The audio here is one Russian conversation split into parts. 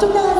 걱정당하지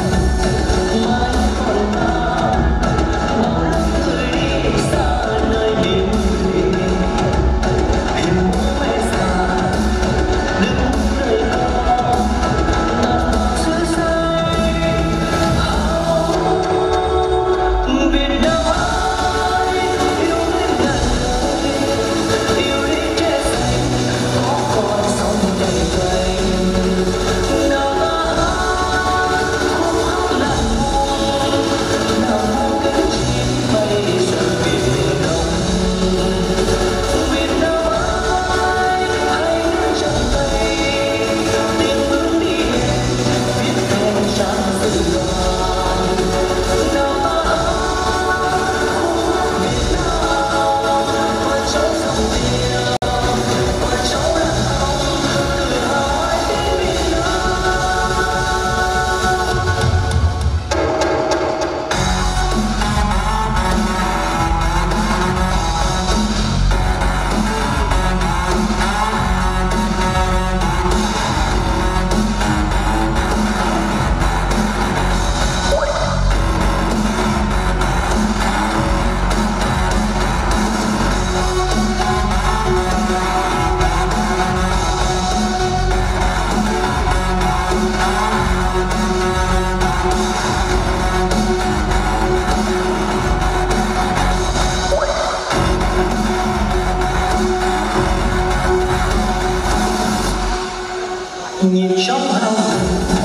Не Нічого.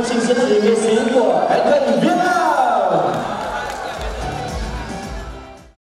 وزلزال